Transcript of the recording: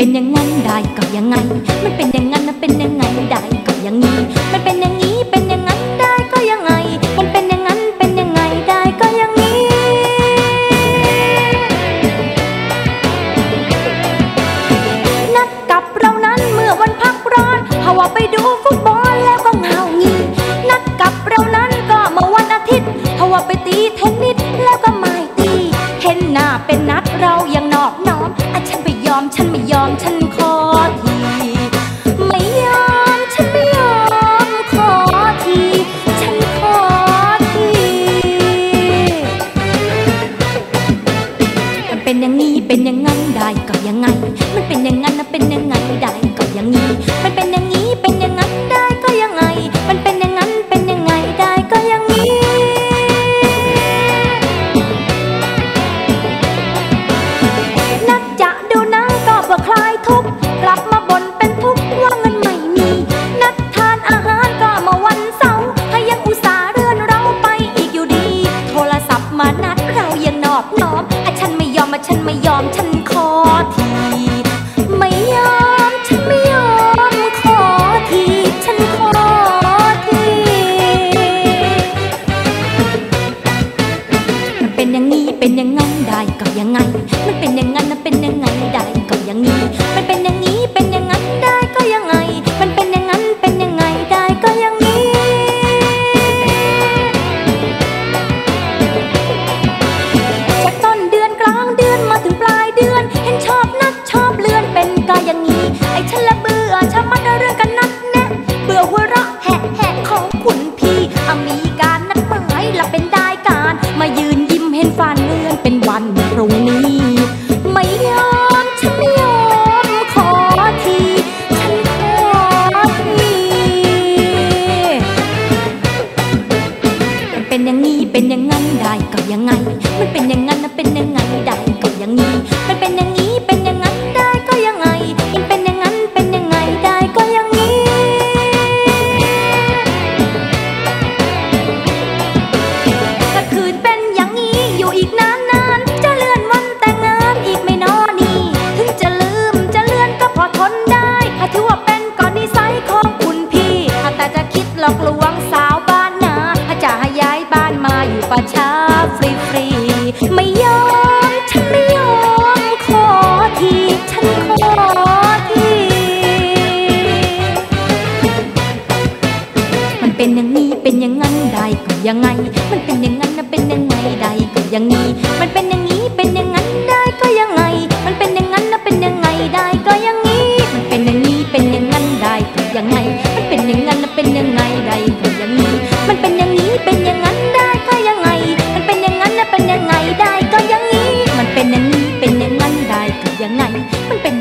เป็นอย่างนั้นได้ก็อย่างไงมันเป็นอย่างนั้นนะเป็นอย่างไงได้ก็อย่างนี้ มันเป็นอย่างนี้เป็นอย่างนั้นได้ก็อย่างไง มันเป็นอย่างนั้นเป็นอย่างไงได้ก็อย่างนี้ นัดกับเรานั้นเมื่อวันพักร้อนภาว่าไปดูฟุตบอลแล้วก็เหงางีนัดกับเรานั้นก็เมื่อวันอาทิตย์ภาว่าไปตีเทนนิสแล้วก็ไม่ตี เห็นหน้าเป็นนัดเรายังนอบน้อม ฉันไม่ยอม ฉันขอทีไม่ยอม ฉันไม่ยอม ขอที ฉันขอที มันเป็นอย่างนี้ เป็นอย่างนั้นได้ก็ยังไง มันเป็นอย่างนั้นนะเป็นอย่างไงได้ก็ยังงนี้ มันเป็นอย่างนี้ นัดเรางนอบน้อมอะฉันไม่ยอมอะฉันไม่ยอม ฉันขอทีไม่ยอม ฉันไม่ยอม ขอทีฉันขอทีมันเป็นอย่างนี้เป็นอย่างนั้นได้ก็ยังไง มันเป็นอย่างนั้นมันเป็นอยังไงได้ก็ย่างนี้มันเป็นอย่างนี้เป็นอย่างนั้น เป็นอย่างงี้เป็นอย่างงั้นได้ก็ยังไง มันเป็นอย่างงั้นนะเป็นยังไงได้ เป็นอย่างนี้เป็นอย่างนั้นได้ก็ยังไง มันเป็นอย่างนั้นนะเป็นยังไงได้ก็อย่างนี้ มันเป็นอย่างนี้เป็นอย่างนั้นได้ก็ยังไง มันเป็นอย่างนั้นนะเป็นยังไงได้ก็ย่างนี้มันเป็นอย่างนี้เป็นอย่างนั้นได้ก็ยังไง มันเป็นอย่างนั้นนะเป็นยังไงได้ก็ย่างนี้ มันเป็นอย่างนี้เป็นอย่างนั้นได้ก็ยังไง มันเป็นอย่างนั้นนะเป็นยังไงได้ก็ย่างนี้ มันเป็นอย่างนี้เป็นอย่างนั้นได้ก็ยังไง มันเป็น